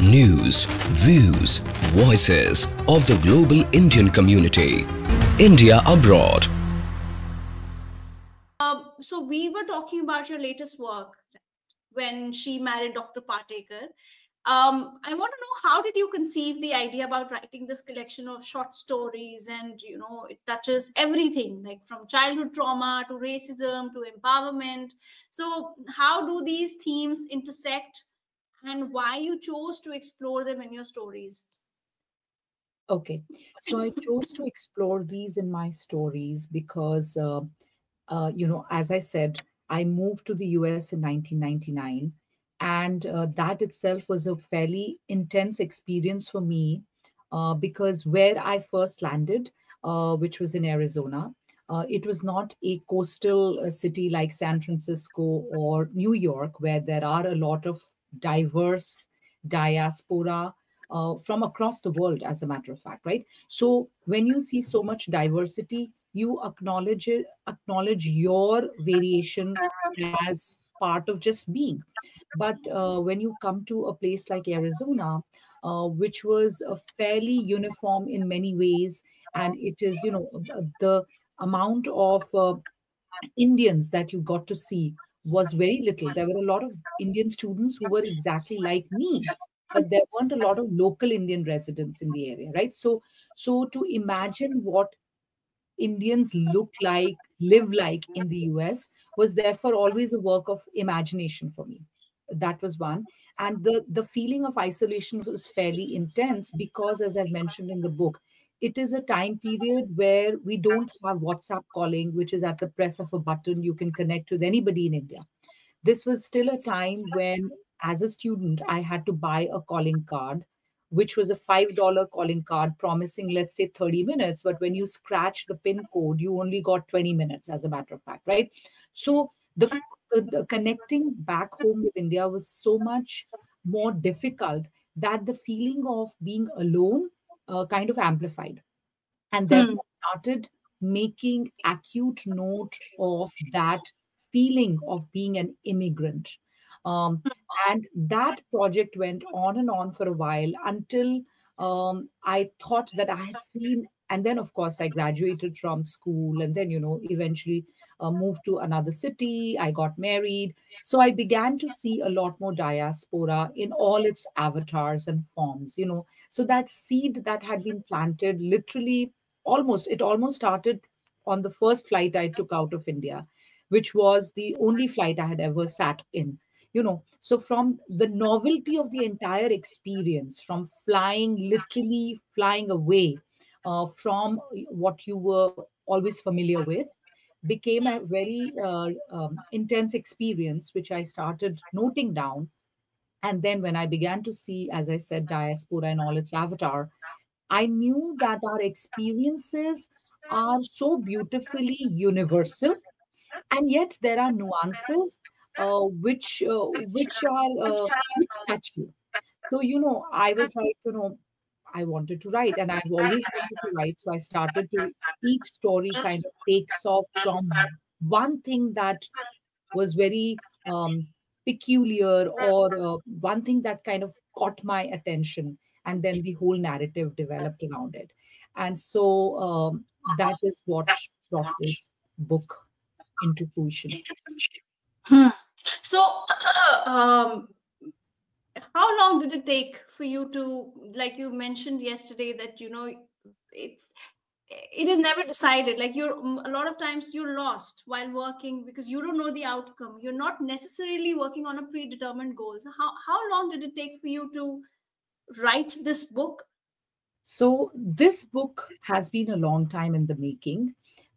News, views, voices of the global Indian community. India abroad. Um, so we were talking about your latest work when she married Dr. Patekar. Um, I want to know how did you conceive the idea about writing this collection of short stories, and you know it touches everything, like from childhood trauma to racism to empowerment. So how do these themes intersect, and why you chose to explore them in your stories? Okay, so I chose to explore these in my stories because, uh, uh, you know, as I said, I moved to the US in 1999 and uh, that itself was a fairly intense experience for me uh, because where I first landed, uh, which was in Arizona, uh, it was not a coastal city like San Francisco or New York, where there are a lot of diverse diaspora uh, from across the world, as a matter of fact, right? So when you see so much diversity, you acknowledge it, acknowledge your variation as part of just being. But uh, when you come to a place like Arizona, uh, which was uh, fairly uniform in many ways, and it is, you know, the amount of uh, Indians that you got to see was very little. There were a lot of Indian students who were exactly like me, but there weren't a lot of local Indian residents in the area, right? So, so to imagine what Indians look like, live like in the US was therefore always a work of imagination for me. That was one. And the, the feeling of isolation was fairly intense because, as I've mentioned in the book, it is a time period where we don't have WhatsApp calling, which is at the press of a button, you can connect with anybody in India. This was still a time when, as a student, I had to buy a calling card which was a $5 calling card promising, let's say, 30 minutes. But when you scratch the PIN code, you only got 20 minutes, as a matter of fact, right? So the, the, the connecting back home with India was so much more difficult that the feeling of being alone uh, kind of amplified. And therefore hmm. started making acute note of that feeling of being an immigrant um, and that project went on and on for a while until um, I thought that I had seen, and then of course I graduated from school, and then you know eventually uh, moved to another city. I got married, so I began to see a lot more diaspora in all its avatars and forms. You know, so that seed that had been planted, literally, almost it almost started on the first flight I took out of India, which was the only flight I had ever sat in you know so from the novelty of the entire experience from flying literally flying away uh, from what you were always familiar with became a very uh, um, intense experience which i started noting down and then when i began to see as i said diaspora and all its avatar i knew that our experiences are so beautifully universal and yet there are nuances uh, which uh, which are uh, touch you. So you know, I was like, you know, I wanted to write, and I've always wanted to write. So I started to each story kind of takes off from one thing that was very um, peculiar or uh, one thing that kind of caught my attention, and then the whole narrative developed around it. And so um, that is what brought this book into fruition. Hmm. So, um, how long did it take for you to, like you mentioned yesterday, that you know it's it is never decided. Like you're a lot of times you're lost while working because you don't know the outcome. You're not necessarily working on a predetermined goal. So how, how long did it take for you to write this book? So this book has been a long time in the making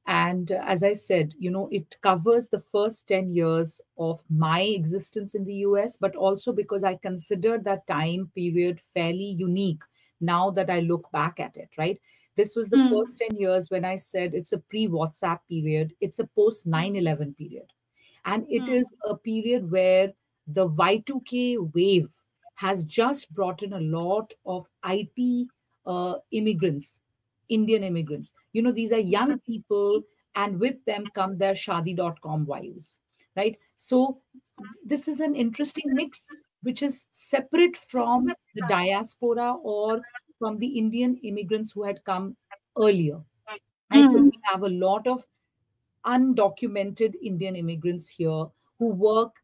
and uh, as I said, you know, it covers the first 10 years of my existence in the US, but also because I consider that time period fairly unique now that I look back at it, right? This was the mm. first 10 years when I said it's a pre WhatsApp period, it's a post 9 11 period. And it mm. is a period where the Y2K wave has just brought in a lot of IT uh, immigrants Indian immigrants. You know, these are young people, and with them come their shadi.com wives, right? So this is an interesting mix which is separate from the diaspora or from the Indian immigrants who had come earlier. And so Mhm. we have a lot of undocumented Indian immigrants here who work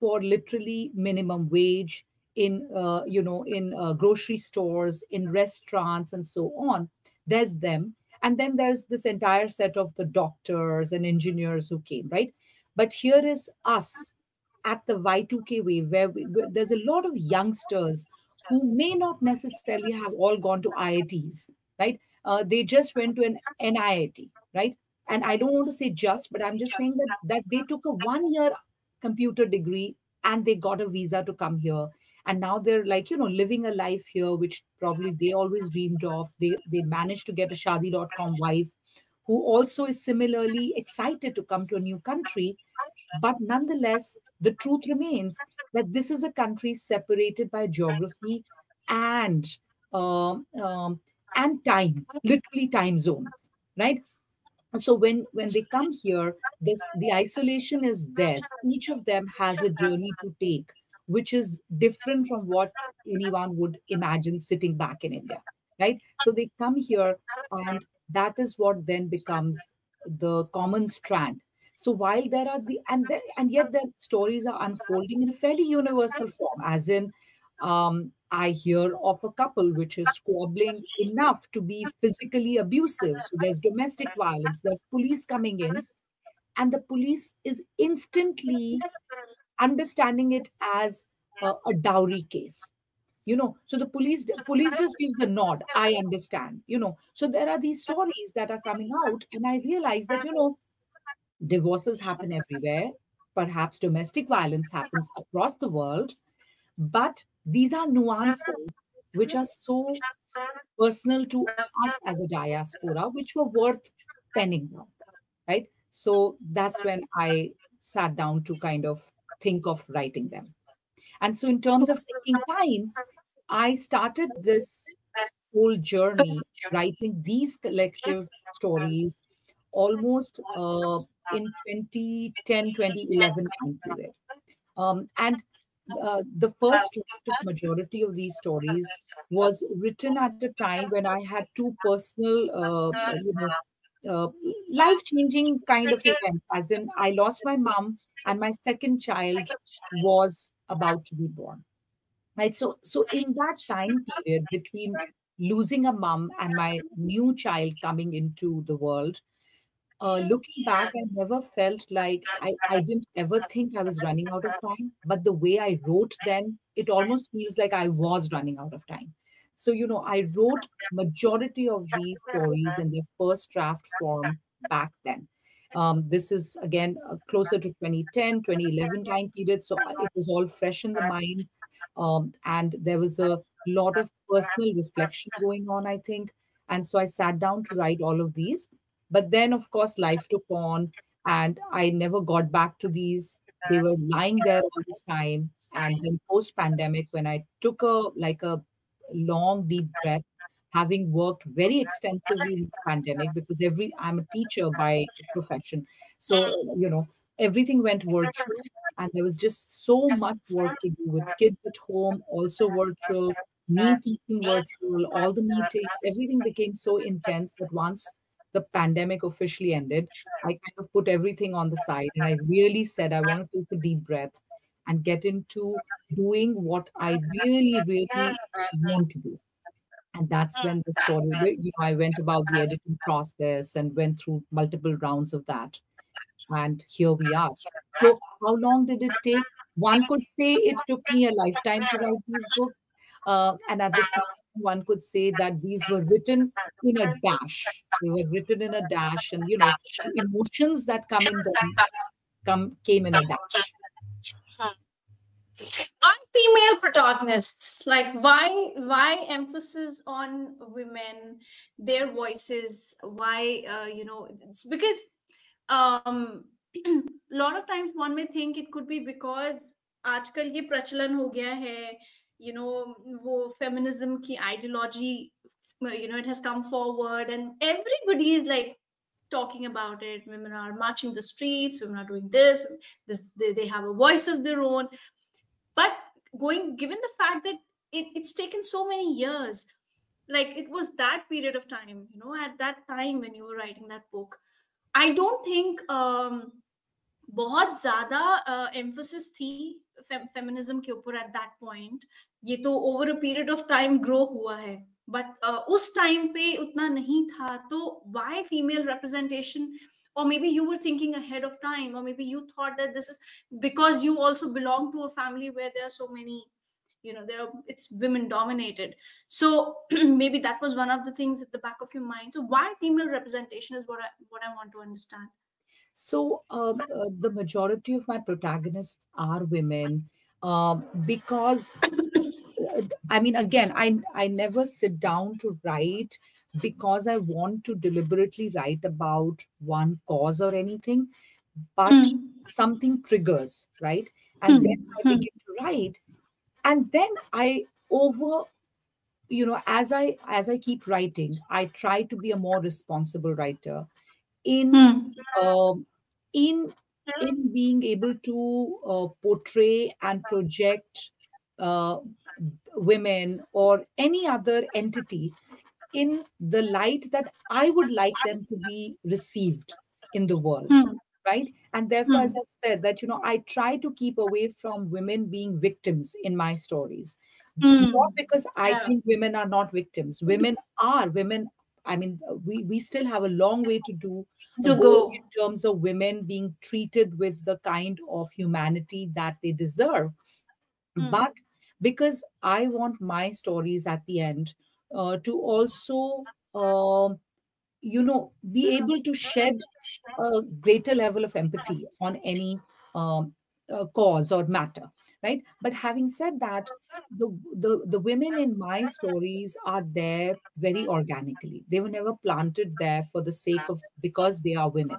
for literally minimum wage in uh, you know in uh, grocery stores in restaurants and so on there's them. And then there's this entire set of the doctors and engineers who came right? But here is us at the y2k wave where, we, there's a lot of youngsters who may not necessarily have all gone to iits right? Uh, they just went to an niit right? And i don't want to say just but i'm just saying that that they took a one year computer degree and they got a visa to come here and now they're like you know living a life here which probably they always dreamed of. They they managed to get a shadi.com wife who also is similarly excited to come to a new country. But nonetheless the truth remains that this is a country separated by geography and um, um, and time literally time zones right? And so when when they come here this the isolation is theirs. Each of them has a journey to take which is different from what anyone would imagine sitting back in india right so they come here and that is what then becomes the common strand so while there are the and there, and yet the stories are unfolding in a fairly universal form as in um, I hear of a couple which is squabbling enough to be physically abusive. So there's domestic violence, there's police coming in, and the police is instantly understanding it as a, a dowry case. You know, so the police police just gives a nod. I understand. You know, so there are these stories that are coming out, and I realize that you know, divorces happen everywhere. Perhaps domestic violence happens across the world, but these are nuances which are so personal to us as a diaspora, which were worth penning right? So that's when I sat down to kind of think of writing them. And so, in terms of taking time, I started this whole journey writing these collective stories almost uh, in 2010, 2011 period. Um, and uh, the first majority of these stories was written at a time when I had two personal, uh, you know, uh, life-changing kind of event. As in, I lost my mom, and my second child was about to be born. Right. So, so in that time period between losing a mom and my new child coming into the world, uh, looking back, I never felt like I, I didn't ever think I was running out of time. But the way I wrote then, it almost feels like I was running out of time. So, you know, I wrote majority of these stories in their first draft form back then. Um, this is again uh, closer to 2010, 2011 time period. So uh, it was all fresh in the mind. Um, and there was a lot of personal reflection going on, I think. And so I sat down to write all of these. But then, of course, life took on, and I never got back to these. They were lying there all this time. And then post pandemic, when I took a like a long deep breath, having worked very extensively in the pandemic, because every I'm a teacher by profession, so you know everything went virtual, and there was just so much work to do with kids at home, also virtual. Me teaching virtual, all the meetings, everything became so intense that once the pandemic officially ended, I kind of put everything on the side and I really said I want to take a deep breath and get into doing what I really, really want to do. And that's when the story, you know, I went about the editing process and went through multiple rounds of that. And here we are. So, how long did it take? One could say it took me a lifetime to write these books. Uh, and at the same time, one could say that these were written in a dash. They were written in a dash, and you know, emotions that come in them come came in a dash on female protagonists like why why emphasis on women their voices why uh, you know it's because um a lot of times one may think it could be because आजकल ये प्रचलन हो गया है you know वो feminism की ideology you know it has come forward and everybody is like talking about it women are marching the streets women are doing this this they, they have a voice of their own But going given the fact that it, it's taken so many years like it was that period of time you know at that time when you were writing that book i don't think um बहुत ज़्यादा emphasis थी feminism के ऊपर at that point ये तो over a period of time grow हुआ है but uh, उस टाइम पे उतना नहीं था तो why female representation or maybe you were thinking ahead of time or maybe you thought that this is because you also belong to a family where there are so many you know there are it's women dominated. So maybe that was one of the things at the back of your mind. So why female representation is what i what i want to understand? So um, uh, the majority of my protagonists are women um, because uh, i mean again i i never sit down to write because i want to deliberately write about one cause or anything but mm. something triggers right and mm. then i hmm. begin to write and then i over you know as i as i keep writing i try to be a more responsible writer in mm. uh, in in being able to uh, portray and project uh, women or any other entity in the light that i would like them to be received in the world mm right and therefore mm. as i've said that you know i try to keep away from women being victims in my stories mm. not because i yeah. think women are not victims women are women i mean we we still have a long way to do to go in terms of women being treated with the kind of humanity that they deserve mm. but because i want my stories at the end uh, to also uh, you know be able to shed a greater level of empathy on any um, uh, cause or matter right? But having said that the, the the women in my stories are there very organically. They were never planted there for the sake of because they are women.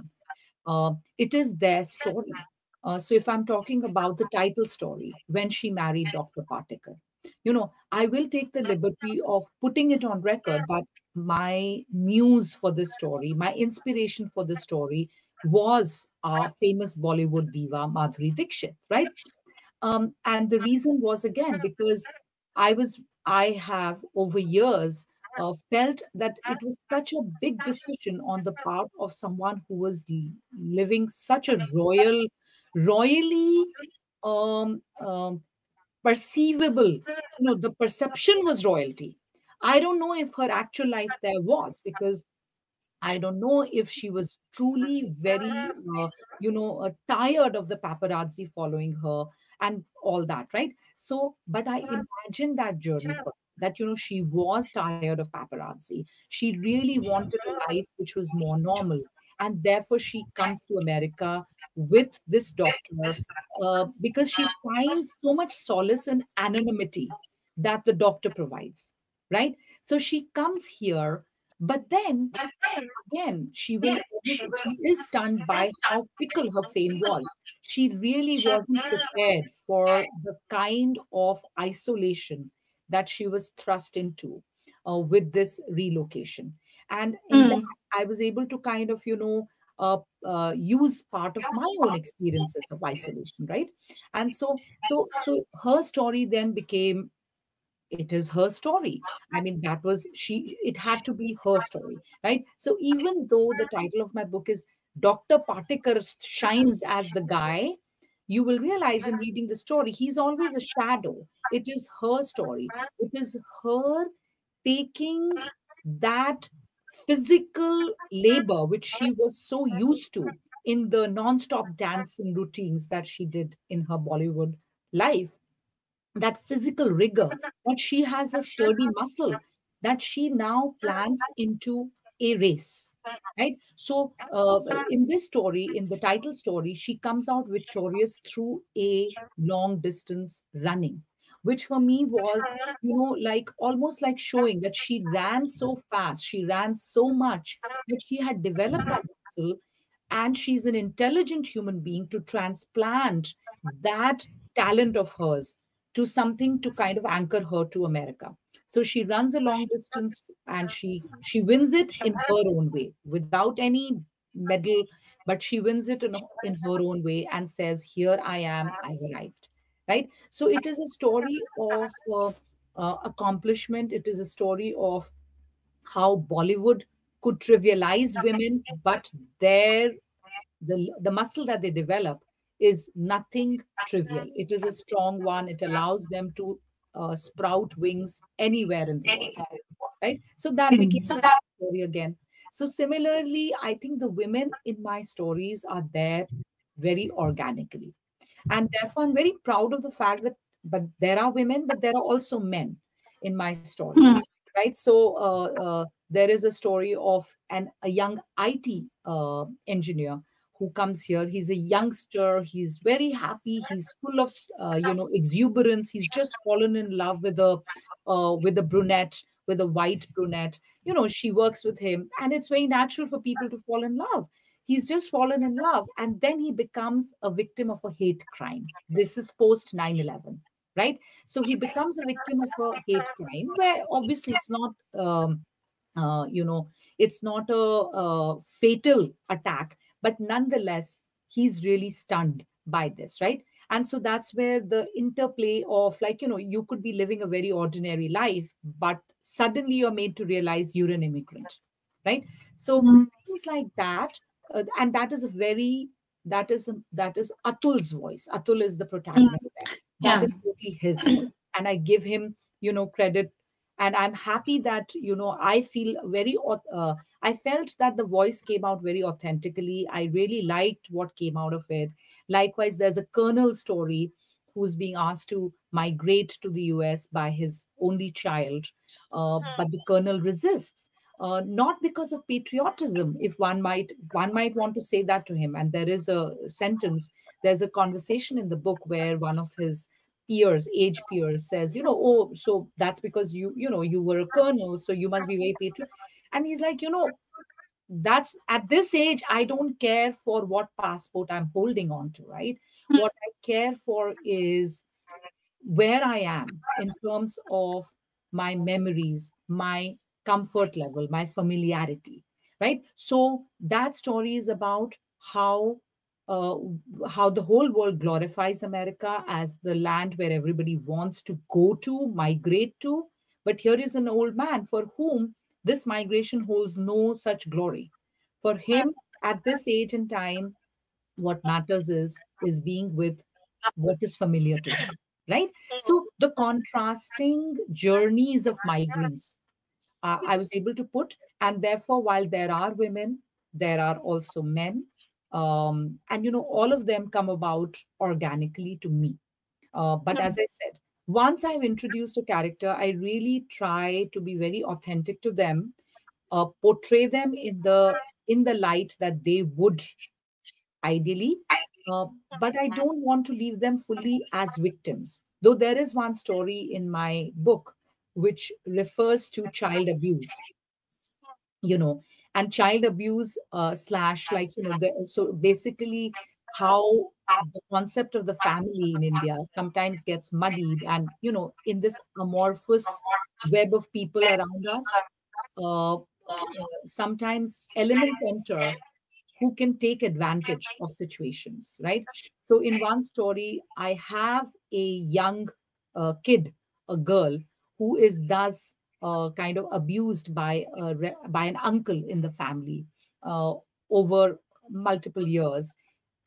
Uh, it is their story. Uh, so if i'm talking about the title story when she married dr patekar you know i will take the liberty of putting it on record but my muse for this story my inspiration for the story was our famous bollywood diva madhuri dixit right? Um, and the reason was again because i was i have over years uh, felt that it was such a big decision on the part of someone who was living such a royal royally um, um, perceivable. You know the perception was royalty. I don't know if her actual life there was because i don't know if she was truly very uh, you know uh, tired of the paparazzi following her and all that right? So but i imagine that journey that you know she was tired of paparazzi. She really wanted a life which was more normal and therefore she comes to America with this doctor uh, because she finds so much solace in anonymity that the doctor provides, right? So she comes here, but then again, she will she is stunned by how fickle her fame was. She really wasn't prepared for the kind of isolation that she was thrust into uh, with this relocation and mm. that, i was able to kind of you know uh, uh, use part of my own experiences of isolation right? And so so so her story then became it is her story. I mean that was she it had to be her story right? So even though the title of my book is dr patekar shines as the guy you will realize in reading the story he's always a shadow. It is her story. It is her taking that physical labor, which she was so used to in the non-stop dancing routines that she did in her Bollywood life, that physical rigor, that she has a sturdy muscle, that she now plans into a race. Right. So, uh, in this story, in the title story, she comes out victorious through a long distance running which for me was you know like almost like showing that she ran so fast she ran so much that she had developed that muscle and she's an intelligent human being to transplant that talent of hers to something to kind of anchor her to america. So she runs a long distance and she she wins it in her own way without any medal but she wins it in, in her own way and says here i am i've arrived right? So it is a story of uh, uh, accomplishment. It is a story of how bollywood could trivialize women but their the, the muscle that they develop is nothing trivial. It is a strong one. It allows them to uh, sprout wings anywhere in the world right? So that Hmm. became so that story again. So similarly i think the women in my stories are there very organically and therefore i'm very proud of the fact that but there are women but there are also men in my stories Hmm. right? So uh, uh, there is a story of an a young it uh, engineer who comes here. He's a youngster. He's very happy. He's full of uh, you know exuberance. He's just fallen in love with a uh, with a brunette with a white brunette. You know she works with him and it's very natural for people to fall in love he's just fallen in love and then he becomes a victim of a hate crime. This is post 9-11 right? So he becomes a victim of a hate crime where obviously it's not um, uh, you know it's not a, a fatal attack but nonetheless he's really stunned by this right? And so that's where the interplay of like you know you could be living a very ordinary life but suddenly you're made to realize you're an immigrant right? So Mm. things like that uh, and that is a very that is a, that is atul's voice. Atul is the protagonist there. That Yeah. is totally his voice. and i give him you know credit. And i'm happy that you know i feel very uh, i felt that the voice came out very authentically. I really liked what came out of it. Likewise there's a colonel story who's being asked to migrate to the us by his only child. Uh, but the colonel resists uh, not because of patriotism if one might one might want to say that to him and there is a sentence there's a conversation in the book where one of his peers age peers says you know oh so that's because you you know you were a colonel so you must be very patriotic and he's like you know that's at this age i don't care for what passport i'm holding on to right Hmm. what i care for is where i am in terms of my memories my comfort level my familiarity right? So that story is about how uh, how the whole world glorifies america as the land where everybody wants to go to migrate to. But here is an old man for whom this migration holds no such glory. For him at this age and time what matters is is being with what is familiar to him right? So the contrasting journeys of migrants uh, i was able to put. And therefore while there are women there are also men. Um, and you know all of them come about organically to me. Uh, but as i said once i've introduced a character i really try to be very authentic to them uh, portray them in the in the light that they would ideally. Uh, but i don't want to leave them fully as victims. Though there is one story in my book which refers to child abuse. You know and child abuse uh, slash like you know the, so basically how the concept of the family in india sometimes gets muddied and you know in this amorphous web of people around us uh, sometimes elements enter who can take advantage of situations right? So in one story i have a young uh, kid a girl who is thus uh, kind of abused by a, by an uncle in the family uh, over multiple years.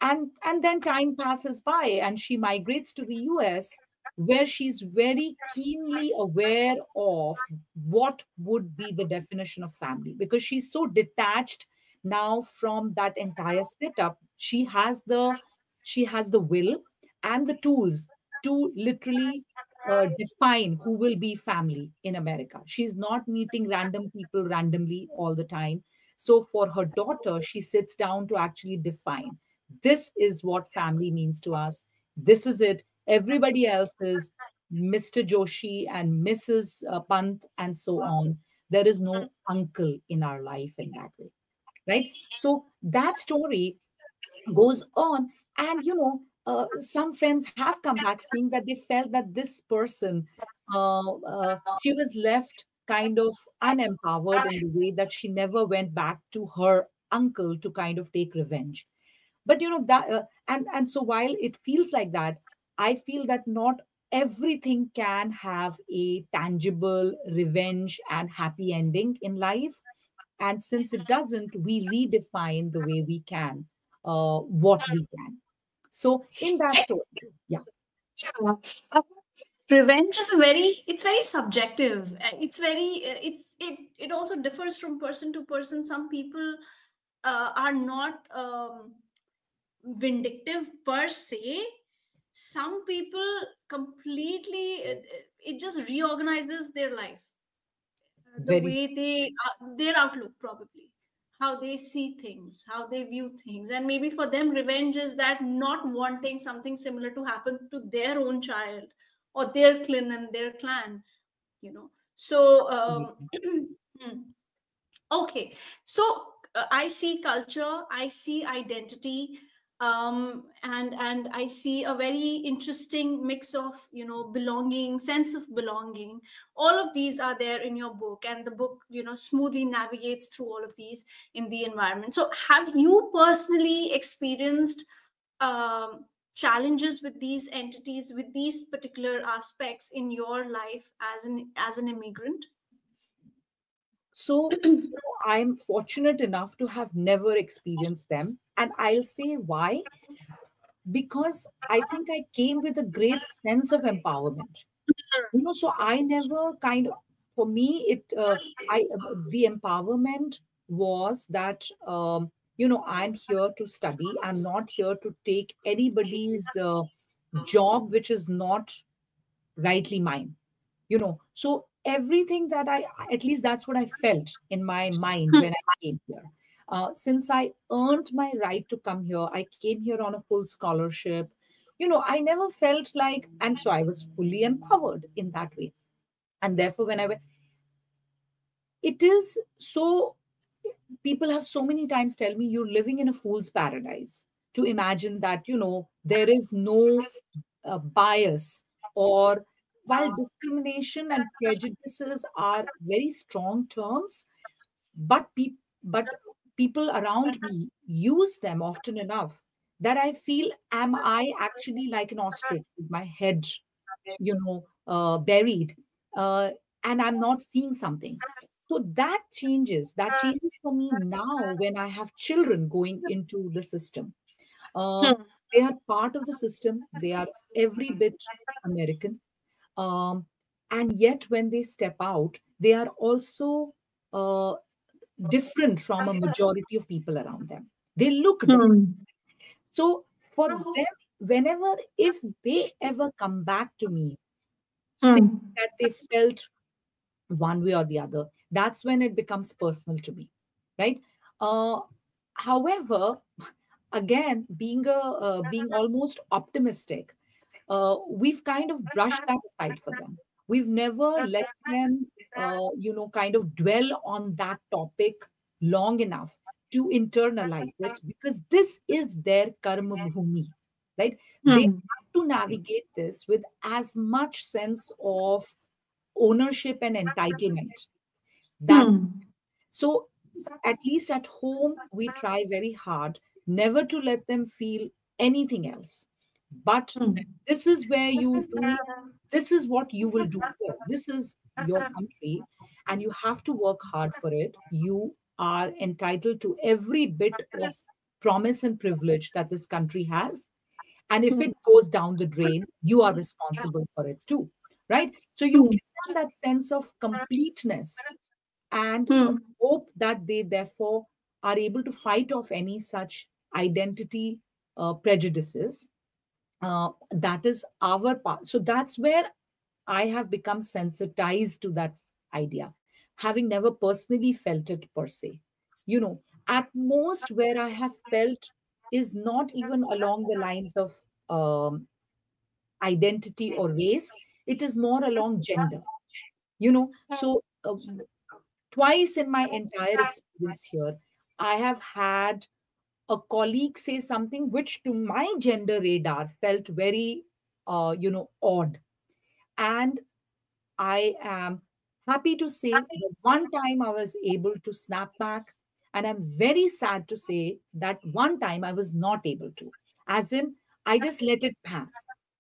And and then time passes by and she migrates to the us where she's very keenly aware of what would be the definition of family because she's so detached now from that entire setup. She has the she has the will and the tools to literally uh, define who will be family in america. She's not meeting random people randomly all the time. So for her daughter she sits down to actually define. This is what family means to us. This is it. Everybody else is mr joshi and mrs uh, pant and so on. There is no uncle in our life in that way right? So that story goes on. And you know uh, some friends have come back saying that they felt that this person uh, uh, she was left kind of unempowered in the way that she never went back to her uncle to kind of take revenge but you know that uh, and and so while it feels like that I feel that not everything can have a tangible revenge and happy ending in life. And since it doesn't, we redefine the way we can, uh, what we can. So, in that story, yeah. Revenge is a very, it's very subjective. Uh, It's very, uh, it's, it, it also differs from person to person. Some people uh, are not um, vindictive per se some people completely it, it just reorganizes their life Uh, the Very way they uh, their outlook probably how they see things how they view things. And maybe for them revenge is that not wanting something similar to happen to their own child or their clan and their clan you know. So um, hmm. okay. So uh, i see culture i see identity um, and and I see a very interesting mix of you know belonging, sense of belonging. All of these are there in your book, and the book you know smoothly navigates through all of these in the environment. So, have you personally experienced um, challenges with these entities, with these particular aspects in your life as an as an immigrant? So, so I'm fortunate enough to have never experienced them. And I'll say why. Because I think I came with a great sense of empowerment. You know, so I never kind of, for me, it, uh, I, uh, the empowerment was that, um, you know, I'm here to study. I'm not here to take anybody's uh, job, which is not rightly mine. You know, so everything that I, at least that's what I felt in my mind when I came here. Uh, since I earned my right to come here, I came here on a full scholarship. You know, I never felt like, and so I was fully empowered in that way. And therefore, when I went, it is so, people have so many times tell me you're living in a fool's paradise to imagine that, you know, there is no uh, bias or while discrimination and prejudices are very strong terms, but pe- but people around me use them often enough that I feel, am I actually like an ostrich with my head, you know, uh, buried, uh, and I'm not seeing something? So that changes. That changes for me now when I have children going into the system. Uh, Hmm. they are part of the system. They are every bit American um, and yet when they step out they are also uh, different from a majority of people around them. They look different. Hmm. so for them whenever if they ever come back to me Hmm. that they felt one way or the other that's when it becomes personal to me right? Uh, however again being a uh, being almost optimistic uh, we've kind of brushed that aside for them. We've never let them, uh, you know, kind of dwell on that topic long enough to internalize it because this is their karma bhumi, right? They Hmm. have to navigate this with as much sense of ownership and entitlement. That Hmm. so at least at home we try very hard never to let them feel anything else but Hmm. this is where you do this is what you will do this is your country and you have to work hard for it. You are entitled to every bit of promise and privilege that this country has. And if it goes down the drain you are responsible for it too right? So you Hmm. give them that sense of completeness and Hmm. hope that they therefore are able to fight off any such identity uh, prejudices uh, that is our part. So that's where i have become sensitized to that idea having never personally felt it per se. You know at most where i have felt is not even along the lines of um, identity or race. It is more along gender. You know so uh, twice in my entire experience here i have had a colleague say something which to my gender radar felt very uh, you know odd. And i am happy to say that one time i was able to snap back and i'm very sad to say that one time i was not able to. As in i just let it pass.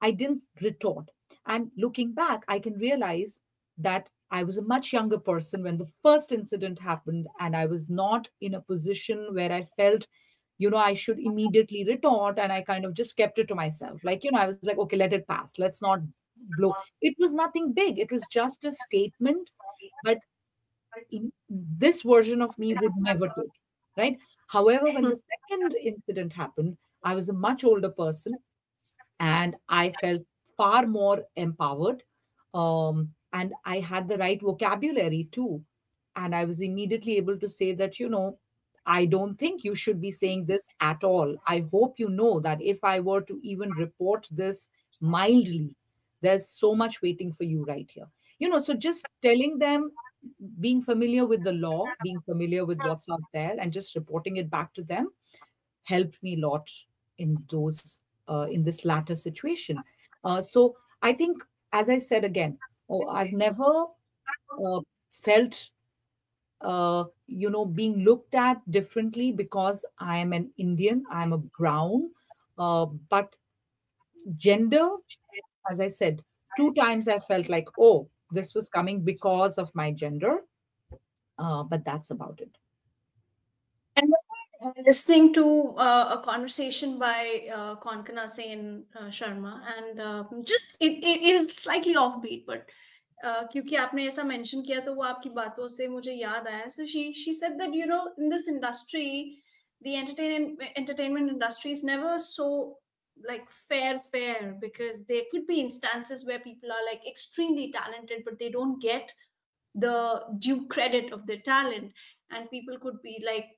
I didn't retort. And looking back, I can realize that I was a much younger person when the first incident happened, and I was not in a position where I felt, you know, I should immediately retort. And I kind of just kept it to myself. Like, you know, I was like, okay, let it pass. Let's not blow. It was nothing big, it was just a statement. But this version of me would never take, right? However, when the second incident happened, I was a much older person and I felt far more empowered. Um, and I had the right vocabulary too. And I was immediately able to say that, you know, I don't think you should be saying this at all. I hope you know that if I were to even report this mildly, there's so much waiting for you right here. You know, so just telling them, being familiar with the law, being familiar with what's out there, and just reporting it back to them helped me a lot in those uh, in this latter situation. Uh, so I think, as I said again, oh, I've never uh, felt, uh, you know, being looked at differently because I am an Indian, I'm a brown, uh, but gender, as I said, two times I felt like, oh, this was coming because of my gender, uh, but that's about it. And listening to uh, a conversation by uh, Konkona Sen uh, Sharma, and uh, just it, it is slightly offbeat, but uh, क्योंकि आपने ऐसा mention किया तो वो आपकी बातों से मुझे याद आया so she she said that you know in this industry the entertainment entertainment industry is never so like fair fair because there could be instances where people are like extremely talented but they don't get the due credit of their talent and people could be like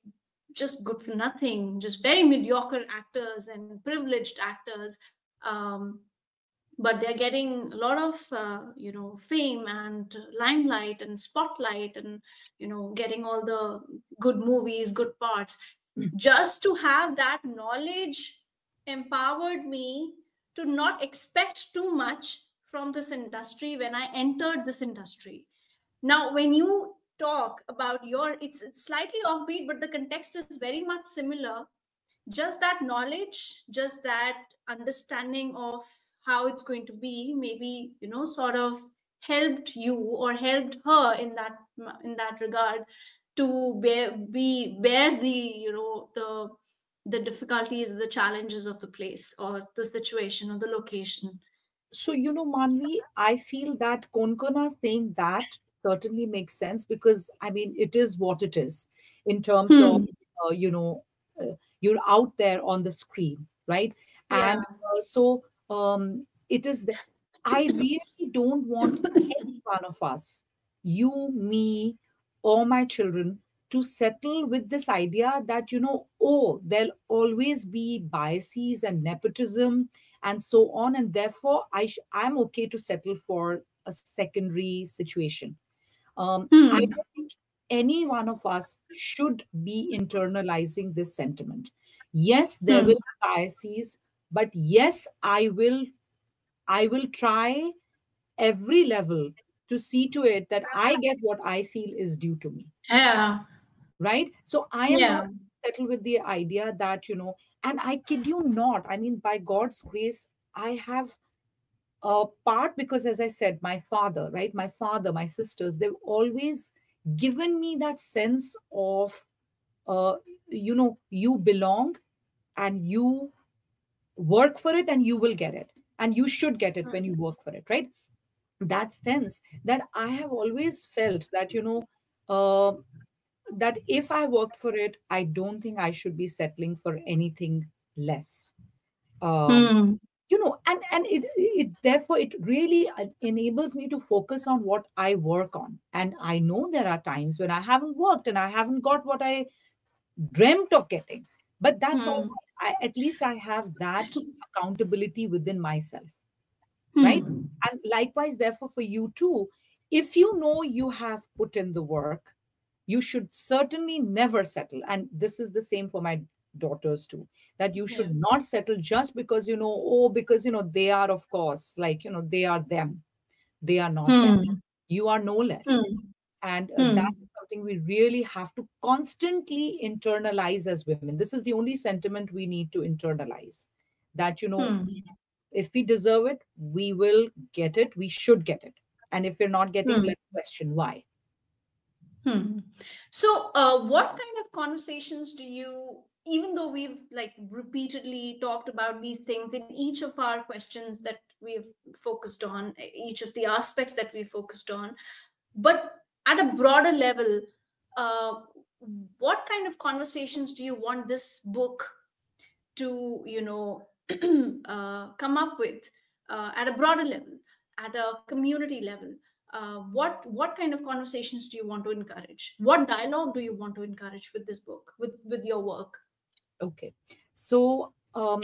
just good for nothing, just very mediocre actors and privileged actors. Um, but they're getting a lot of uh, you know fame and limelight and spotlight and you know getting all the good movies good parts. Mm. just to have that knowledge empowered me to not expect too much from this industry when i entered this industry. Now when you talk about your it's, it's slightly offbeat but the context is very much similar. Just that knowledge just that understanding of how it's going to be maybe you know sort of helped you or helped her in that in that regard to bear be bear the you know the the difficulties the challenges of the place or the situation or the location so you know manvi i feel that konkona saying that certainly makes sense because I mean it is what it is in terms hmm. of uh, you know uh, you're out there on the screen, right? Yeah. And uh, so um, it is. that I really don't want any one of us, you, me, or my children, to settle with this idea that you know oh there'll always be biases and nepotism and so on and therefore i sh- i'm okay to settle for a secondary situation um, hmm. I don't think any one of us should be internalizing this sentiment. Yes, there hmm. will be biases, but yes, I will, I will try every level to see to it that I get what I feel is due to me. Yeah. Right. So I am yeah. not settled with the idea that you know, and I kid you not. I mean, by God's grace, I have a part because as i said my father right my father my sisters they've always given me that sense of uh, you know you belong and you work for it and you will get it. And you should get it when you work for it right? That sense that i have always felt that you know uh, that if i worked for it i don't think i should be settling for anything less. Um, hmm. you know and and it, it therefore it really uh, enables me to focus on what i work on. And i know there are times when i haven't worked and i haven't got what i dreamt of getting but that's hmm. all I, at least i have that accountability within myself hmm. right and likewise therefore for you too if you know you have put in the work you should certainly never settle and this is the same for my daughters too that you should yeah. not settle just because you know oh because you know they are of course like you know they are them they are not hmm. them. you are no less hmm. and uh, hmm. that something we really have to constantly internalize as women this is the only sentiment we need to internalize that you know hmm. if we deserve it, we will get it. We should get it. And if we're not getting, Hmm. let's question why. Hmm. So, uh, what kind of conversations do you, even though we've like repeatedly talked about these things in each of our questions that we've focused on, each of the aspects that we focused on, but at a broader level, uh, what kind of conversations do you want this book to, you know, uh, come up with uh, at a broader level, at a community level? uh, what what kind of conversations do you want to encourage what dialogue do you want to encourage with this book with with your work Okay. So um,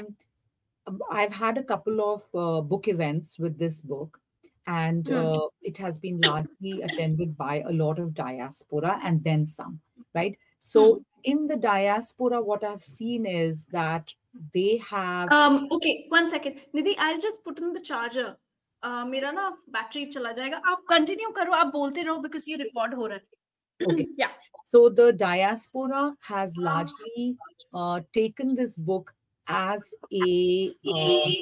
I've had a couple of uh, book events with this book, and Hmm. uh, it has been largely attended by a lot of diaspora and then some, right? So in the diaspora, what I've seen is that they have. um okay one second nidhi i'll just put in the charger uh, मेरा ना battery चला जाएगा आप continue करो आप बोलते रहो because ये रिकॉर्ड हो रहा है Okay. yeah So the diaspora has largely uh, taken this book as a, uh,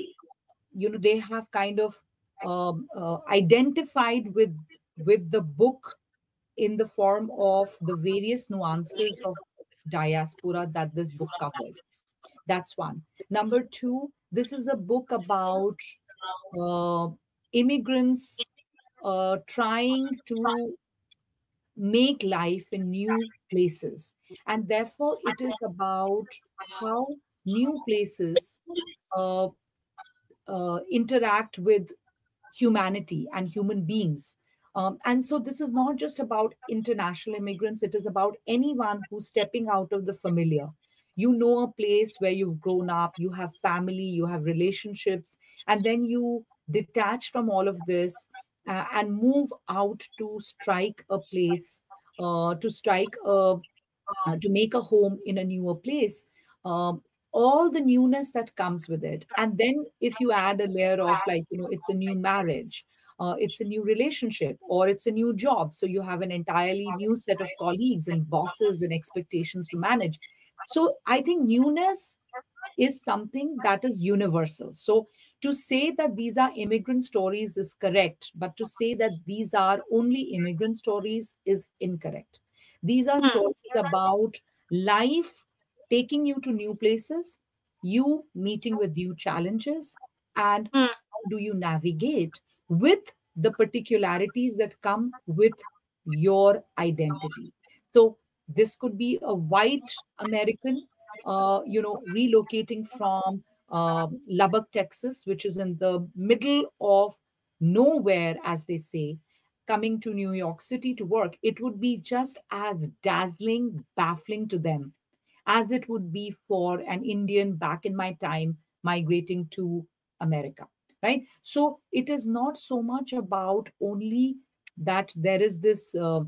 you know, they have kind of um, uh, identified with with the book in the form of the various nuances of diaspora that this book covers. That's one. Number two, this is a book about uh, immigrants uh, trying to make life in new places. And therefore, it is about how new places uh, uh, interact with humanity and human beings. Um, and so, this is not just about international immigrants, it is about anyone who's stepping out of the familiar. You know a place where you've grown up, you have family, you have relationships, and then you detach from all of this uh, and move out to strike a place, uh, to strike a, uh, to make a home in a newer place. Um, all the newness that comes with it. And then if you add a layer of like, you know, it's a new marriage, uh, it's a new relationship, or it's a new job. So you have an entirely new set of colleagues and bosses and expectations to manage. So I think newness is something that is universal. So to say that these are immigrant stories is correct, but to say that these are only immigrant stories is incorrect. These are Hmm. stories about life taking you to new places, you meeting with new challenges, and Hmm. how do you navigate with the particularities that come with your identity. So this could be a white American, uh, you know, relocating from uh, Lubbock, Texas, which is in the middle of nowhere, as they say, coming to New York City to work. It would be just as dazzling, baffling to them as it would be for an Indian back in my time migrating to America, right? So it is not so much about only that there is this uh,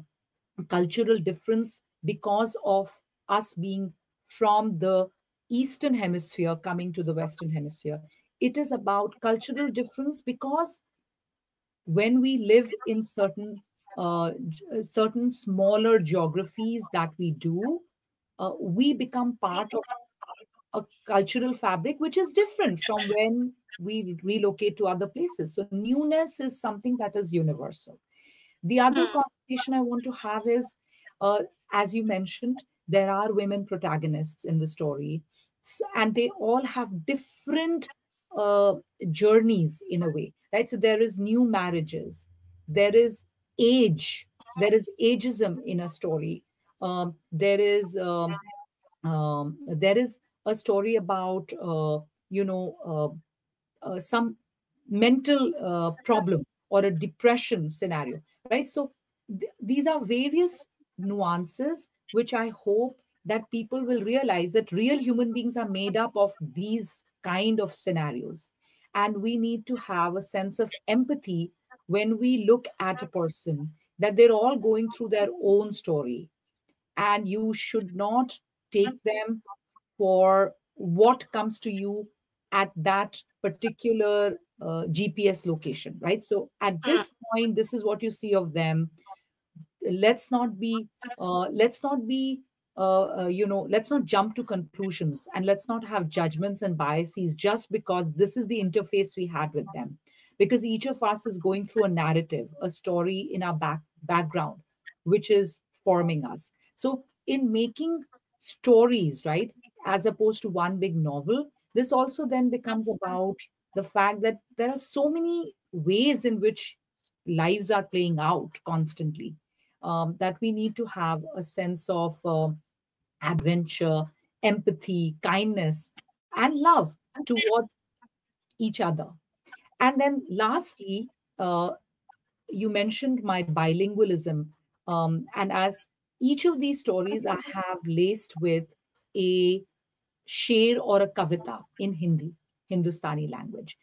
cultural difference because of us being from the Eastern Hemisphere coming to the Western Hemisphere. It is about cultural difference because when we live in certain uh, certain smaller geographies that we do, uh, we become part of a cultural fabric which is different from when we relocate to other places. So newness is something that is universal. The other Hmm. conversation I want to have is, uh, as you mentioned, there are women protagonists in the story, and they all have different uh, journeys in a way, right? So there is new marriages, there is age, there is ageism in a story. Um, there is um, um, there is a story about uh, you know uh, uh, some mental problem or a depression scenario right? So th- these are various nuances which i hope that people will realize that real human beings are made up of these kind of scenarios. And we need to have a sense of empathy when we look at a person that they're all going through their own story and you should not take them for what comes to you at that particular uh, GPS location, right? So at this point, this is what you see of them. Let's not be, uh, let's not be uh, uh, you know, let's not jump to conclusions and let's not have judgments and biases just because this is the interface we had with them. Because each of us is going through a narrative, a story in our back background, which is forming us. So, in making stories, right, as opposed to one big novel, this also then becomes about the fact that there are so many ways in which lives are playing out constantly um, that we need to have a sense of uh, adventure, empathy, kindness, and love towards each other. And then lastly, uh, you mentioned my bilingualism. Um, and as each of these stories I have laced with a sher or a kavita in Hindi, Hindustani language.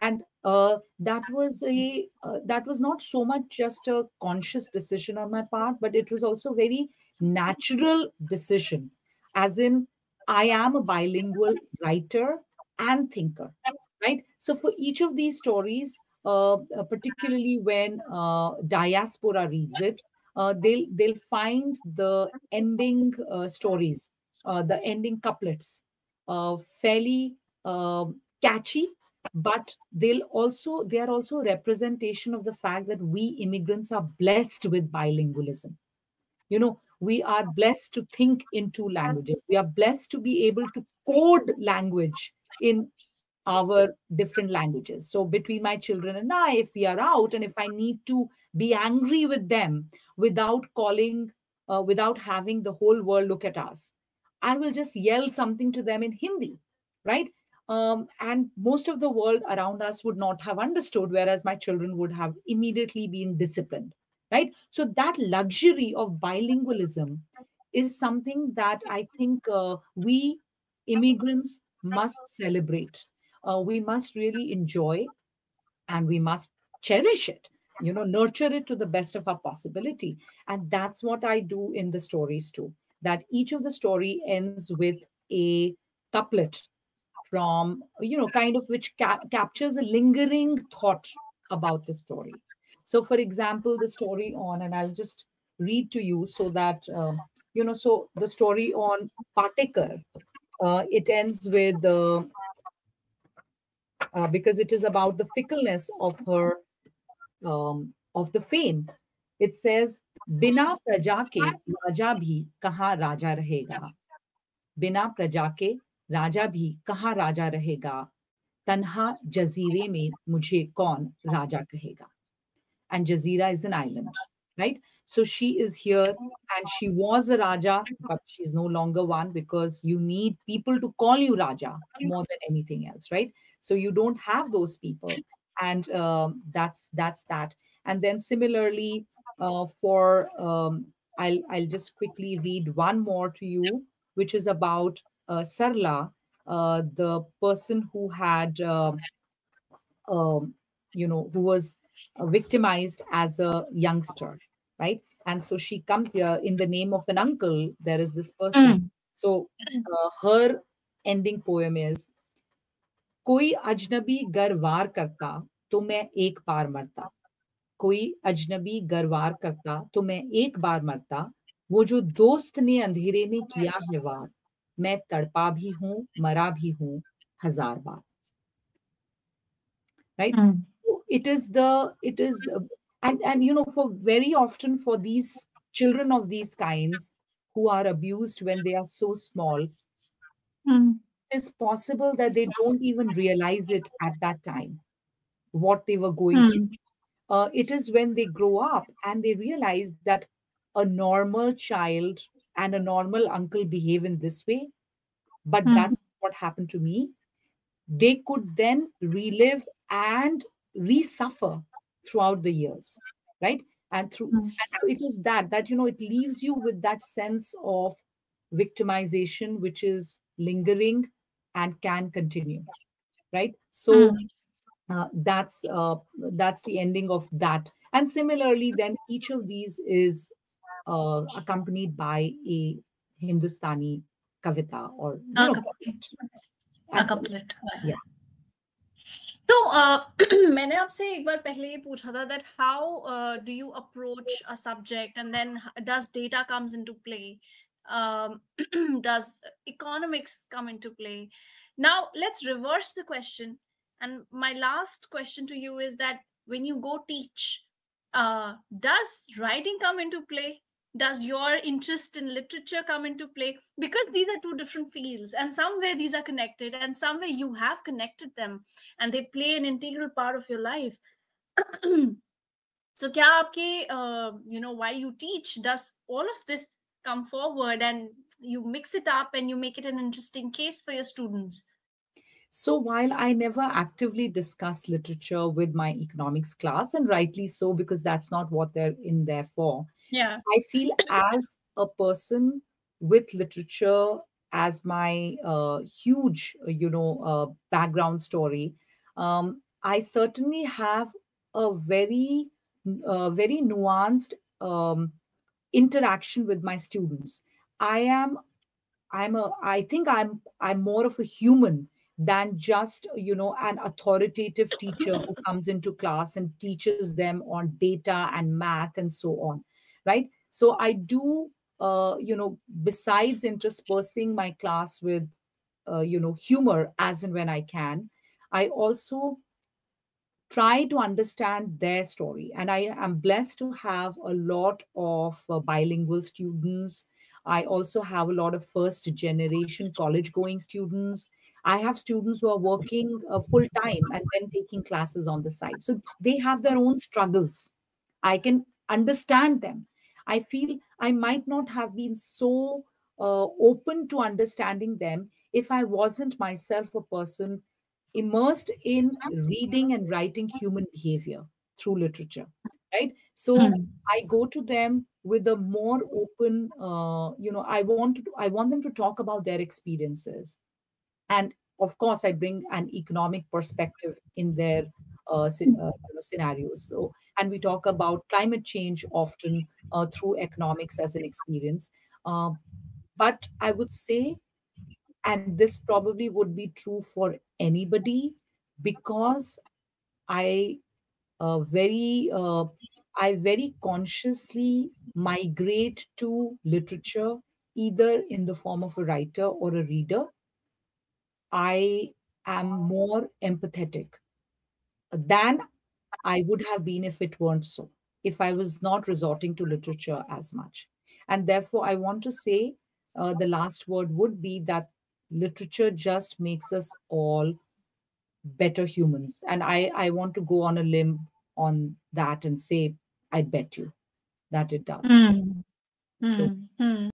And uh, that was a uh, that was not so much just a conscious decision on my part but it was also very natural decision as in i am a bilingual writer and thinker right? So for each of these stories uh, uh particularly when uh, diaspora reads it uh, they'll they'll find the ending stories the ending couplets fairly um, catchy but they'll also they are also a representation of the fact that we immigrants are blessed with bilingualism. You know we are blessed to think in two languages. We are blessed to be able to code language in our different languages. So between my children and i if we are out and if i need to be angry with them without calling uh, without having the whole world look at us i will just yell something to them in hindi right? Um, and most of the world around us would not have understood whereas my children would have immediately been disciplined right? So that luxury of bilingualism is something that i think uh, we immigrants must celebrate uh, we must really enjoy and we must cherish it you know nurture it to the best of our possibility. And that's what i do in the stories too that each of the story ends with a couplet from you know kind of which ca- captures a lingering thought about the story. So for example the story on and i'll just read to you so that um, you know so the story on patekar uh, it ends with uh, uh, because it is about the fickleness of her um, of the fame it says बिना प्रजा के राजा भी कहाँ राजा रहेगा बिना प्रजा के राजा भी कहाँ राजा रहेगा तन्हा जजीरे में मुझे कौन राजा कहेगा and Jazeera is an island, right? So she is here and she was a Raja, but she's no longer one because you need people to call you Raja more than anything else, right? So you don't have those people, and um, that's that's that. And then similarly, uh, for um, I'll I'll just quickly read one more to you, which is about uh, Sarla, uh, the person who had, uh, um, you know, who was victimized as a youngster, right? And so she comes here in the name of an uncle. There is this person. Mm. So uh, her ending poem is कोई अजनबी गरवार करता तो मैं एक बार मरता कोई अजनबी गरवार करता तो मैं एक बार मरता वो जो दोस्त ने अंधेरे में किया है वार मैं तड़पा भी हूँ मरा भी हूँ हज़ार बार right mm. It is the it is the, and and you know for very often for these children of these kinds who are abused when they are so small mm. it's possible that they don't even realize it at that time what they were going mm. through uh, it is when they grow up and they realize that a normal child and a normal uncle behave in this way but mm. that's what happened to me they could then relive and resuffer throughout the years right and through mm. and so it is that that you know it leaves you with that sense of victimization which is lingering and can continue right so mm. uh, that's uh, that's the ending of that and similarly then each of these is uh, accompanied by a Hindustani kavita or a couplet. A couplet. Yeah. तो uh, मैंने आपसे एक बार पहले ये पूछा था that how uh, do you approach a subject and then does data comes into play um, does economics come into play now let's reverse the question and my last question to you is that when you go teach uh, does writing come into play does your interest in literature come into play? Because these are two different fields and somewhere these are connected and somewhere you have connected them and they play an integral part of your life. So kya aapke uh, you know why you teach does all of this come forward and you mix it up and you make it an interesting case for your students? So while I never actively discuss literature with my economics class, and rightly so, because that's not what they're in there for, yeah, I feel as a person with literature as my uh, huge, you know, uh, background story, um, I certainly have a very, uh, very nuanced um, interaction with my students. I am, I'm a, I think I'm, I'm more of a human than just you know an authoritative teacher who comes into class and teaches them on data and math and so on right so i do uh, you know besides interspersing my class with uh, you know humor as and when i can i also try to understand their story and i am blessed to have a lot of uh, bilingual students I also have a lot of first generation college going students. I have students who are working uh, full time and then taking classes on the side. So they have their own struggles. I can understand them. I feel I might not have been so uh, open to understanding them if I wasn't myself a person immersed in reading and writing human behavior through literature right? So mm. i go to them with a more open uh, you know i want to i want them to talk about their experiences. And of course i bring an economic perspective in their uh, uh, scenarios. So and we talk about climate change often uh, through economics as an experience uh, but i would say and this probably would be true for anybody because i uh, very uh, I very consciously migrate to literature, either in the form of a writer or a reader. I am more empathetic than I would have been if it weren't so, if I was not resorting to literature as much. And therefore, I want to say uh, the last word would be that literature just makes us all better humans. And I, I want to go on a limb on that and say I bet you that it does. Mm. So, mm.